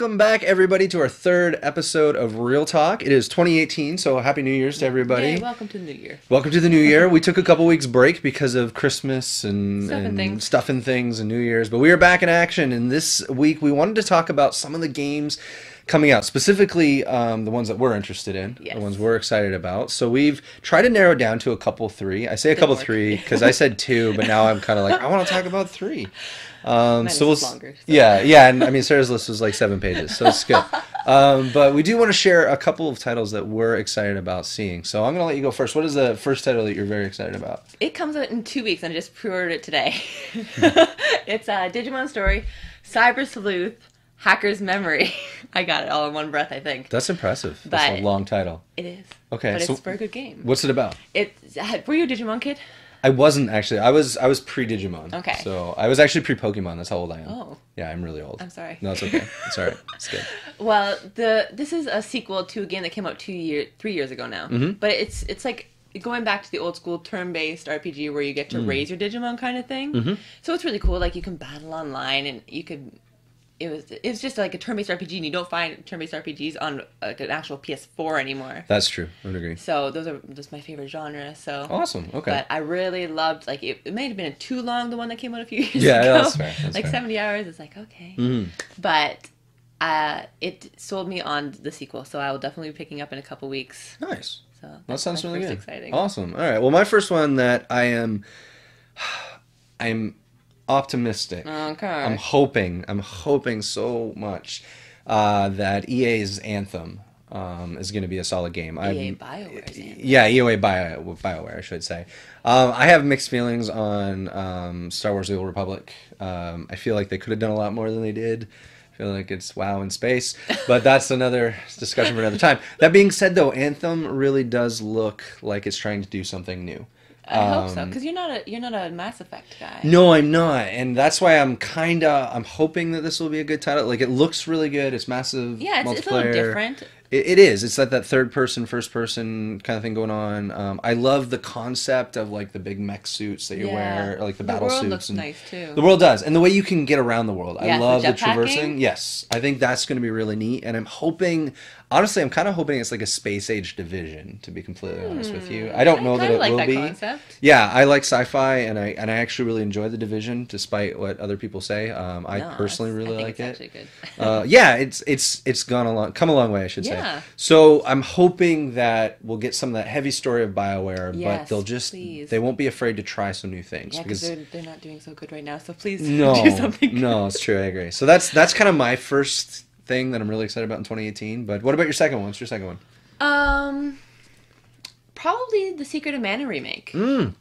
Welcome back, everybody, to our third episode of Real Talk. It is 2018, so happy New Year's to everybody. Yay, welcome to the new year. Welcome to the new year. We took a couple weeks break because of Christmas and, Stuff and and things. stuff and things and New Year's, but we are back in action. And this week, we wanted to talk about some of the games coming out, specifically um, the ones that we're interested in, Yes. the ones we're excited about. So we've tried to narrow down to a couple three. I say a couple work. three because I said two, but now I'm kind of like I want to talk about three. Um, so we'll longer, so. yeah, yeah, and I mean Sara's list was like seven pages, so it's good. um, but we do want to share a couple of titles that we're excited about seeing. So I'm gonna let you go first. What is the first title that you're very excited about? It comes out in two weeks, and I just pre-ordered it today. it's a Digimon story, Cyber Sleuth, Hacker's Memory. I got it all in one breath, I think. That's impressive. That's a long title. It is. Okay, but so- it's for a very good game. What's it about? It were you a Digimon kid? I wasn't actually. I was. I was pre Digimon. Okay. So I was actually pre Pokemon. That's how old I am. Oh. Yeah, I'm really old. I'm sorry. No, it's okay. It's all right. It's good. Well, the this is a sequel to a game that came out two year, three years ago now. Mm-hmm. But it's it's like going back to the old school turn-based RPG where you get to Mm. raise your Digimon kind of thing. Mm-hmm. So it's really cool. Like you can battle online, and you could. It was it was just like a turn-based RPG, and you don't find turn-based RPGs on like an actual PS4 anymore. That's true. I would agree. So those are just my favorite genre. So. Awesome. Okay. But I really loved like it, it may have been too long the one that came out a few years Yeah, ago. that's fair, that's like fair. seventy hours. It's like okay, Mhm. but uh, it sold me on the sequel, so I will definitely be picking up in a couple weeks. Nice. So That sounds really good. Exciting. Awesome. All right. Well, my first one that I am, I'm optimistic. Okay. I'm hoping. I'm hoping so much uh, that EA's Anthem um, is going to be a solid game. EA I'm- BioWare's Anthem. Yeah, EOA Bio, BioWare, I should say. Um, I have mixed feelings on um, Star Wars: The Old Republic. Um, I feel like they could have done a lot more than they did. I feel like it's WoW in space, but that's another discussion for another time. That being said, though, Anthem really does look like it's trying to do something new. I hope so, Um, because you're not a you're not a Mass Effect guy. No, I'm not, and that's why I'm kind of I'm hoping that this will be a good title. Like it looks really good. It's massive. Yeah, it's, it's a little different. It, it is. It's like that third person, first person kind of thing going on. Um, I love the concept of like the big mech suits that you Yeah. wear, like the The battle world suits. looks and nice, too. The world does, and the way you can get around the world. Yeah, I love the jetpacking? traversing. Yes, I think that's going to be really neat, and I'm hoping. Honestly, I'm kind of hoping it's like a space age division. To be completely honest with you, I don't know that it like will that be. concept. Yeah, I like sci-fi, and I and I actually really enjoy the division, despite what other people say. Um, I No, personally I really think like it good. uh, yeah, it's it's it's gone a long, come a long way, I should Yeah. say. So I'm hoping that we'll get some of that heavy story of Bioware, but they'll just please. they won't be afraid to try some new things Yeah, because they're, they're not doing so good right now. So please no, do something. good. no, it's true. I agree. So that's that's kind of my first thing that I'm really excited about in 2018. But what about your second one? What's your second one? Um, probably the Secret of Mana remake. Mm.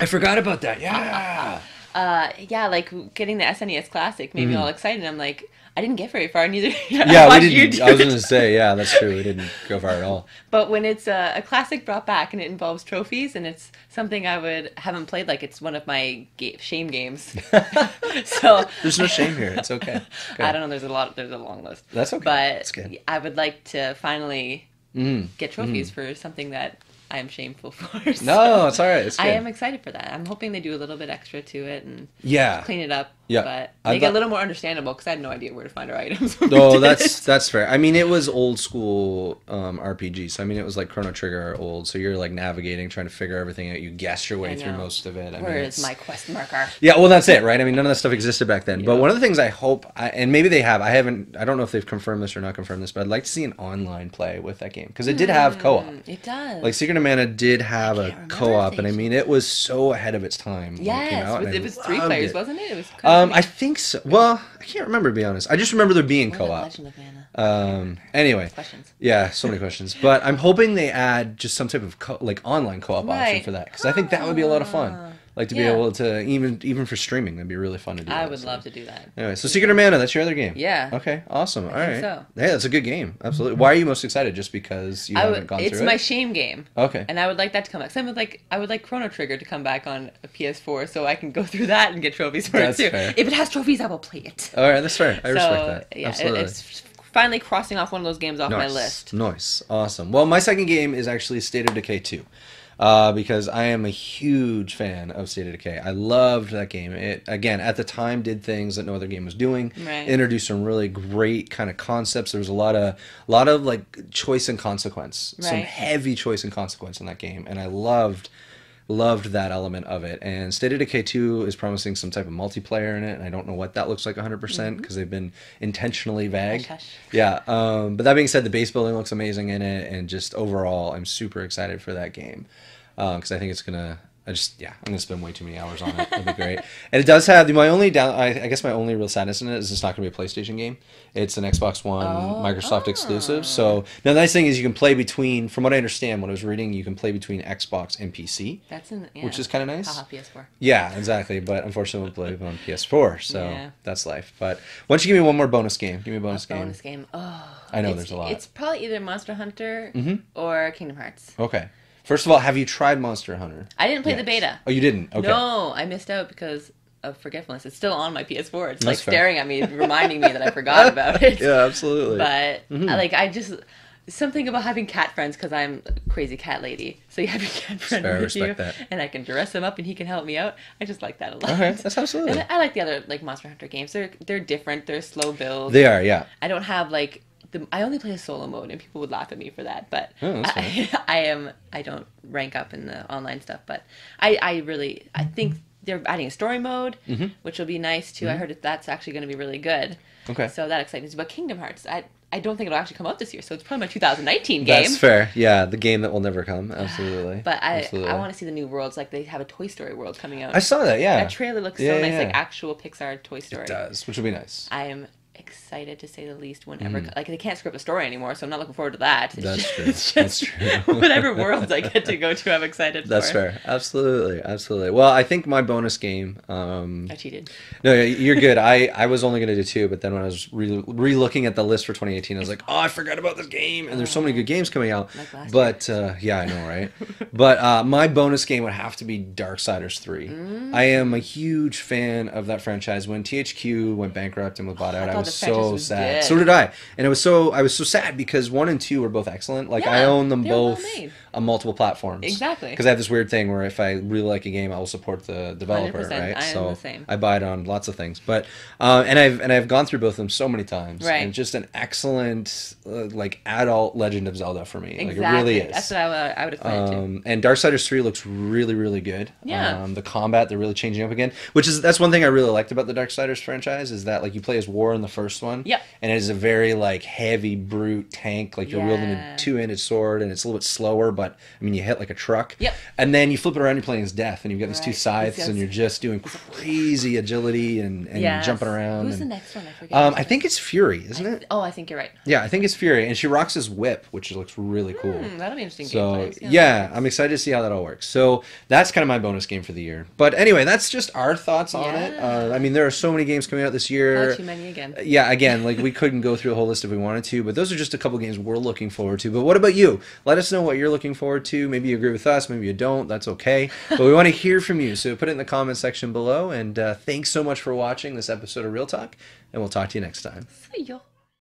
I forgot about that. Yeah. Uh, yeah, like getting the SNES Classic made me all excited. I'm like, I didn't get very far neither. Yeah, watched we didn't. I was gonna say, yeah, that's true. We didn't go far at all. But when it's a, a classic brought back and it involves trophies and it's something I would haven't played, like it's one of my ga- shame games. so There's no shame here. It's okay. I don't know. There's a lot. There's a long list. That's okay. But That's. I would like to finally Mm. get trophies for something that I am shameful for. So No, it's all right. It's I am excited for that. I'm hoping they do a little bit extra to it and Yeah. clean it up. Yeah. But I'd make it a little more understandable because I had no idea where to find our items. did that's that's fair. I mean, it was old school um, RPG. So I mean, it was like Chrono Trigger old. So you're like navigating, trying to figure everything out. You guess your way through most of it. I Where mean, is my quest marker? Yeah, well, that's it, right? I mean, none of that stuff existed back then. But one of the things I hope, I, and maybe they have, I haven't, I don't know if they've confirmed this or not confirmed this, but I'd like to see an online play with that game because it did have co-op. Mm, It does. Like Secret of Mana did have a co-op, and I mean, it was so ahead of its time. when it came yes, out, it was, it was three players, it. wasn't it? It was. Um, I think so. Well, I can't remember to be honest. I just remember there being co-op. Legend of Mana. Um. Anyway, Questions. yeah, so many questions. But I'm hoping they add just some type of co- like online co-op option for that because I think that would be a lot of Ah. fun. Like to be able to even even for streaming, that'd be really fun to do. I that, would so. love to do that. Anyway, so Secret of Mana, that's your other game. Yeah. Okay. Awesome. All think right. so. Hey, that's a good game. Absolutely. Why are you most excited? Just because you I haven't would, gone it's through my it? shame game. Okay. And I would like that to come back. Same with like I would like Chrono Trigger to come back on a PS4 so I can go through that and get trophies for That's it too. fair. If it has trophies, I will play it. All right. That's fair. I so respect that. yeah, it- Absolutely. it's finally crossing off one of those games off my Nice. list. Nice. Awesome. Well, my second game is actually State of Decay 2. Uh, because I am a huge fan of State of Decay. I loved that game. It again at the time did things that no other game was doing. Right. Introduced some really great kind of concepts. There was a lot of a lot of like choice and consequence. Some heavy choice and consequence in that game, and I loved loved that element of it. And State of Decay 2 is promising some type of multiplayer in it, and I don't know what that looks like 100% because they've been intentionally vague. Hush, hush. Yeah. Um, but that being said, the base building looks amazing in it, and just overall, I'm super excited for that game because I think it's gonna. I just yeah, I'm gonna spend way too many hours on it. It'll be great. And it does have my only down. I, I guess my only real sadness in it is it's not gonna be a PlayStation game. It's an Xbox One, Oh. Microsoft Ah. exclusive. So now the nice thing is you can play between. From what I understand, when I was reading, you can play between Xbox and PC. That's in yeah. Which is kinda nice. Haha, PS4. Yeah, exactly. But unfortunately, we'll play on PS4, so Yeah. that's life. But why don't you give me one more bonus game? Give me a bonus game. Bonus game. Oh, I know there's a lot. It's probably either Monster Hunter Mhm. or Kingdom Hearts. Okay. First of all, have you tried Monster Hunter? I didn't play the beta. Oh, you didn't. Okay. No, I missed out because of forgetfulness. It's still on my PS4. It's like fair. staring at me, reminding me that I forgot about it. Yeah, absolutely. But Mhm. Like I just something about having cat friends because I'm a crazy cat lady. So you have your cat friend fair, with you, that. and I can dress him up and he can help me out. I just like that a lot. okay, that's absolutely. And I I like the other like Monster Hunter games. They're they're different. They're slow build. They are, yeah. I don't have like the. I only play a solo mode, and people would laugh at me for that. But Oh, I, I am. I don't rank up in the online stuff. But I I really I think they're adding a story mode, Mhm. which will be nice too. I heard that that's actually going to be really good. Okay. So that excites me. But Kingdom Hearts, I I don't think it'll actually come out this year. So it's probably my 2019 game. That's fair. Yeah, the game that will never come. Absolutely. But I Absolutely. I want to see the new worlds. Like they have a Toy Story world coming out. I saw that. Yeah. that trailer looks Yeah, so nice, yeah. like actual Pixar Toy Story. it does, which will be nice. I am excited to say the least whenever like they can't script a story anymore so i'm not looking forward to that It's Mm. That's just- true. it's That's true. whatever worlds i get to go to i'm excited for That's for fair. Absolutely, absolutely. Well, I think my bonus game. Um, i cheated no, you're good. I, I was only gonna do two, but then when I was re re looking at the list for 2018, I was like, oh, I forgot about this game. And there's so many good games coming out. Like but uh, yeah, I know, right? but uh, my bonus game would have to be Darksiders 3. Mm. I am a huge fan of that franchise. When THQ went bankrupt and was bought out, I, thought was so was sad. good. So did I, and it was so I was so sad because one and two were both excellent. Like I own them well both made. On multiple platforms. Exactly. Because I have this weird thing where if I really like a game, I will support the developer, 100%. right? I so. I buy it on lots of things, but uh, and I've and I've gone through both of them so many times, Right. And just an excellent uh, like adult Legend of Zelda for me. exactly Like it really is. that's what i, would- I would explain it to Um, and Darksiders 3 looks really, really good. Yeah. Um, the combat, they're really changing up again. Which is, that's one thing I really liked about the Darksiders franchise is that, like, you play as War in the first one. Yep. And it is a very, like, heavy, brute tank. Like, you're wielding a two handed sword and it's a little bit slower, but, I mean, you hit like a truck. Yep. And then you flip it around, you're playing as Death, and you've got these two scythes, These and you're just doing crazy agility and, and Yes. jumping around. who's the next one i forget um, I think it's Fury, isn't it? oh i think you're right Yeah, I think it's Fury, and she rocks his whip, which looks really cool. Hmm, that'll be interesting So gameplay. yeah, I'm excited to see how that all works. So that's kind of my bonus game for the year. But anyway, that's just our thoughts on it. Uh, I mean, there are so many games coming out this year. Not too many again Yeah, again, like we couldn't go through the whole list if we wanted to, but those are just a couple games we're looking forward to. But what about you? Let us know what you're looking forward to. Maybe you agree with us, maybe you don't. That's okay. But we want to hear from you. So put it in the comment section below. And uh, thanks so much for watching this episode of Real Talk, and we'll talk to you next time. See ya.